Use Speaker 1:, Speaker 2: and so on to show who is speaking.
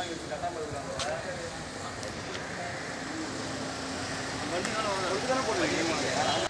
Speaker 1: வாங்கி வச்சு கட்டாமல் இருக்காங்க வண்டி தானே